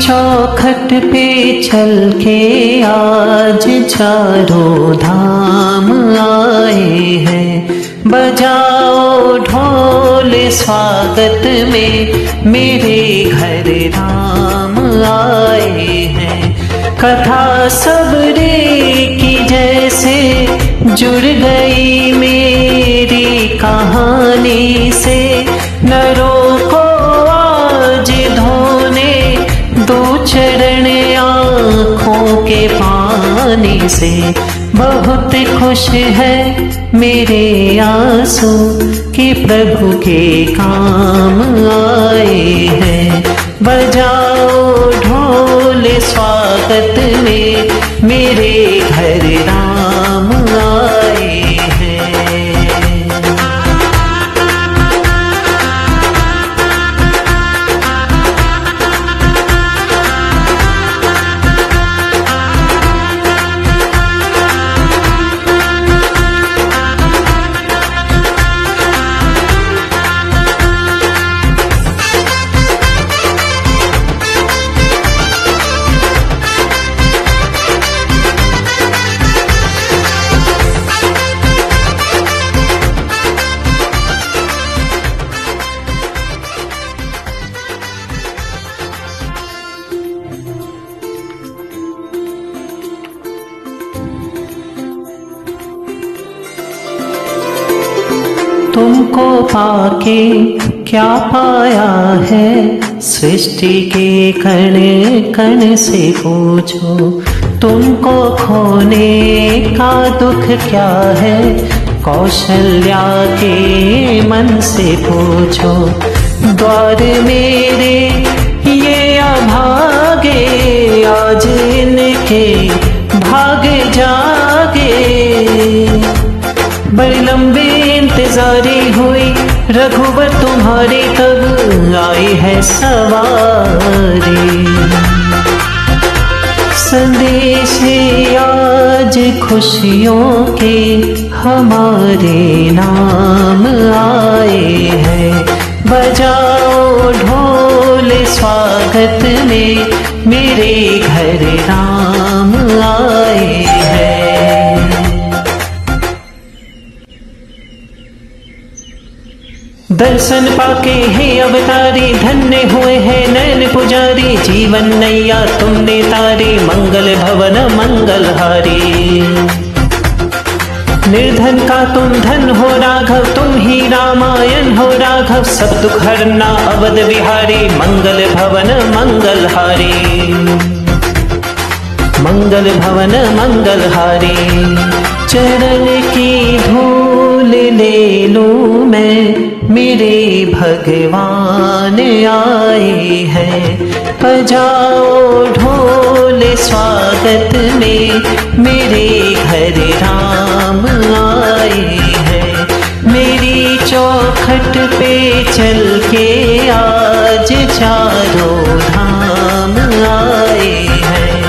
चौखट पे चल के आज चारों धाम आए हैं। बजाओ ढोल स्वागत में मेरे घर राम आए हैं। कथा सबरे की जैसे जुड़ गई मेरी कहानी। चरण आँखों के पानी से। बहुत खुश है मेरे आँसू कि प्रभु के काम आए हैं। बजाओ ढोल स्वागत में मेरे घर राम तुमको पाके क्या पाया है? सृष्टि के कण कण से पूछो। तुमको खोने का दुख क्या है? कौशल्या के मन से पूछो। द्वार मेरे ये अभागे, आज इनके भाग जागे। बड़ी लंबी इंतजारी हुई। रघुबर तुम्हारी तब आई है सवारी? संदेश आज खुशियों के हमारे नाम आए हैं। बजाओ ढोल स्वागत में मेरे घर राम आए दर्शन पाके हे अवतारी, धन्य हुए हैं नैन पुजारी, जीवन नैया तुमने तारी, मंगल भवन मंगलहारी निर्धन का तुम धन हो राघव, तुम ही रामायण हो राघव, सब दुख हरना अवध बिहारी मंगल भवन मंगलहारी मंगल भवन मंगलहारी चरण की धूल ले लूँ में मेरे भगवान आए हैं। बजाओ ढोल स्वागत में मेरे घर राम आए हैं। मेरी चौखट पे चल के आज चारों धाम आए हैं।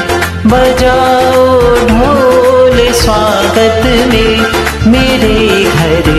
बजाओ ढोल स्वागत में मेरे घर